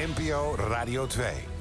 NPO Radio 2.